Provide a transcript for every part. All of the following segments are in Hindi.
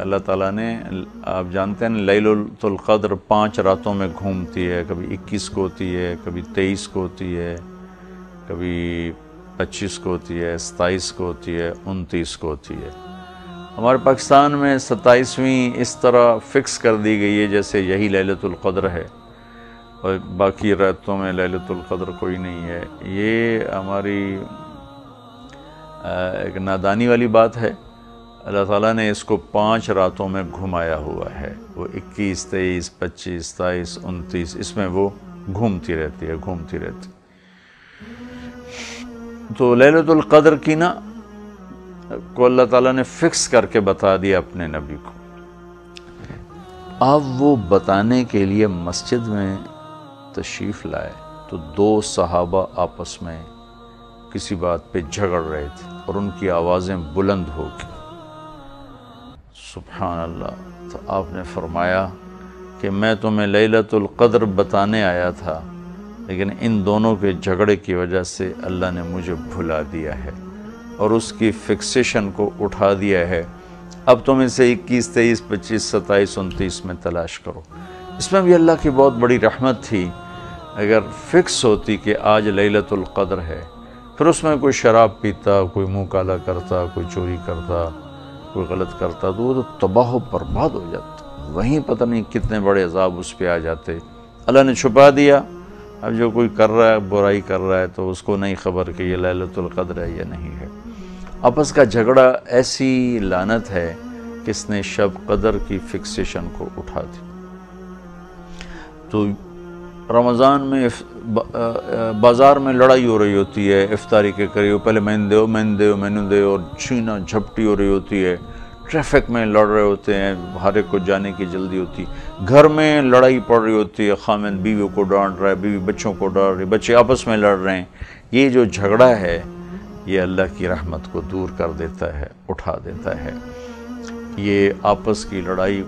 अल्लाह ताला ने, आप जानते हैं लैलतुल क़द्र पाँच रातों में घूमती है, कभी 21 को होती है, कभी 23 को होती है, कभी 25 को होती है, सताईस को होती है, उनतीस को होती है। हमारे पाकिस्तान में सत्ताईसवीं इस तरह फ़िक्स कर दी गई है, जैसे यही लैलतुल क़द्र है, और बाकी रातों में लैलतुल क़द्र कोई नहीं है। ये हमारी एक नादानी वाली बात है। अल्लाह ताला ने इसको पाँच रातों में घुमाया हुआ है। वो 21, 23, 25, 27, 29 इसमें वो घूमती रहती है घूमती रहती तो लैलतुल क़द्र की ना को अल्लाह ताला ने फिक्स करके बता दिया अपने नबी को। अब वो बताने के लिए मस्जिद में तशरीफ़ लाए तो दो सहाबा आपस में किसी बात पे झगड़ रहे थे और उनकी आवाज़ें बुलंद हो गई। सुबहान अल्लाह तो आपने फरमाया कि मैं तुम्हें लैलतुल क़द्र बताने आया था लेकिन इन दोनों के झगड़े की वजह से अल्लाह ने मुझे भुला दिया है और उसकी फिक्सेशन को उठा दिया है। अब तुम इसे 21, 23, 25, 27, उनतीस में तलाश करो। इसमें भी अल्लाह की बहुत बड़ी रहमत थी। अगर फिक्स होती कि आज लैलतुल क़द्र है फिर उसमें कोई शराब पीता कोई मुँह काला करता कोई चोरी करता कोई गलत करता तो वो तो तबाह बर्बाद हो जाता। वहीं पता नहीं कितने बड़े अजाब उस पर आ जाते। अल्लाह ने छुपा दिया। अब जो कोई कर रहा है, बुराई कर रहा है तो उसको नहीं खबर कि ये लैलतुल क़द्र है या नहीं है। आपस का झगड़ा ऐसी लानत है किसने शब कदर की फिक्सेशन को उठा दी। तो रमज़ान में बाज़ार में लड़ाई हो रही होती है इफ्तारी के करीब, पहले मैंने दो मैंने दो मैंने दे और छीना, झपटी हो रही होती है। ट्रैफ़िक में लड़ रहे होते हैं, हर एक को जाने की जल्दी होती। घर में लड़ाई पड़ रही होती है, खामिन बीवी को डांट रहा है, बीवी बच्चों को डांट रही बच्चे आपस में लड़ रहे हैं। ये जो झगड़ा है, ये अल्लाह की रहमत को दूर कर देता है, उठा देता है। ये आपस की लड़ाई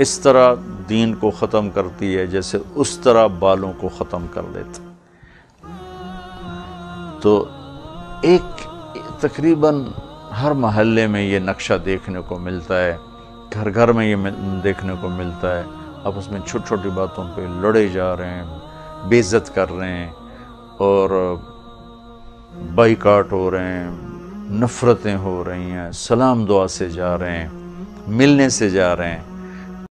इस तरह दीन को ख़त्म करती है, जैसे उस तरह बालों को ख़त्म कर देता तो एक तकरीबन हर महल्ले में ये नक्शा देखने को मिलता है घर घर में ये देखने को मिलता है। आपस में छोटी छोटी बातों पे लड़े जा रहे हैं, बेइज्जत कर रहे हैं और बाइकाट हो रहे हैं, नफ़रतें हो रही हैं सलाम दुआ से जा रहे हैं, मिलने से जा रहे हैं।